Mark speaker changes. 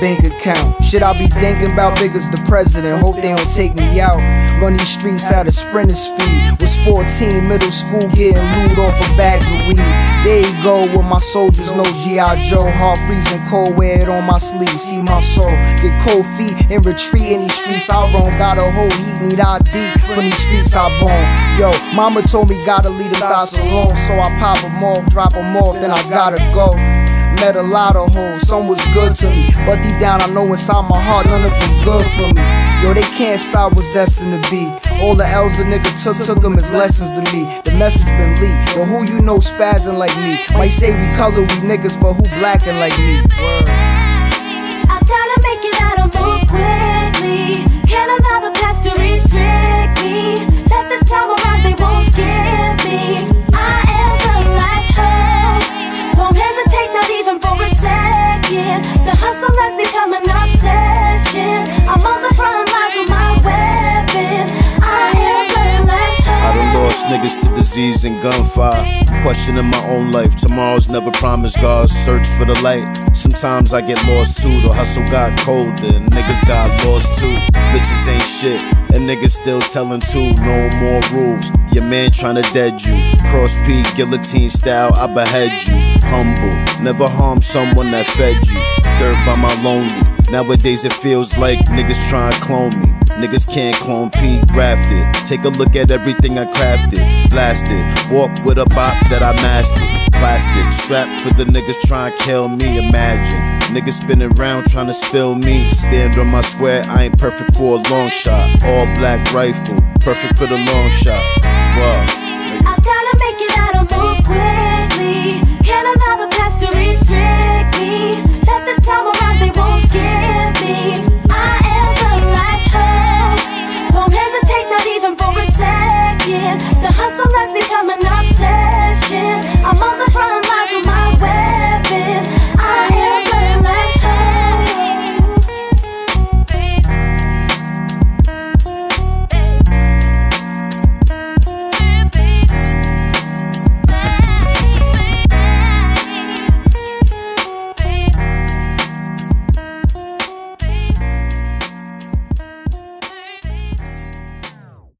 Speaker 1: bank account. Shit I be thinking about big as the president. Hope they don't take me out. Run these streets at a sprinter speed. Was 14, middle school, getting looted off of bags of weed. There you go with my soldiers, no G.I. Joe. Heart freezing cold, wear it on my sleeve. See my soul. Get cold feet and retreat in these streets I roam. Got a whole heat, need ID from these streets I born. Yo, mama told me gotta leave the thoughts alone. So I pop them off, drop them off, then I gotta go. Met a lot of hoes, some was good to me. But deep down, I know inside my heart, none of them good for me. Yo, they can't stop what's destined to be. All the L's a nigga took, took them as lessons to me. The message been leaked. Yo, who you know spazzing like me? Might say we color, we niggas, but who blacking like me?
Speaker 2: I gotta make it out and move quickly.
Speaker 3: Niggas to disease and gunfire. Questioning my own life. Tomorrow's never promised. God's search for the light. Sometimes I get lost too. The hustle got colder and niggas got lost too. Bitches ain't shit and niggas still telling too. No more rules. Your man tryna dead you. Cross P guillotine style. I behead you. Humble. Never harm someone that fed you. Dirt by my lonely. Nowadays it feels like niggas tryna clone me. Niggas can't clone P, grafted. Take a look at everything I crafted. Blasted. Walk with a bop that I mastered. Plastic. Strapped for the niggas tryna kill me. Imagine. Niggas spinning around to spill me. Stand on my square, I ain't perfect for a long shot. All black rifle. Perfect for the long shot.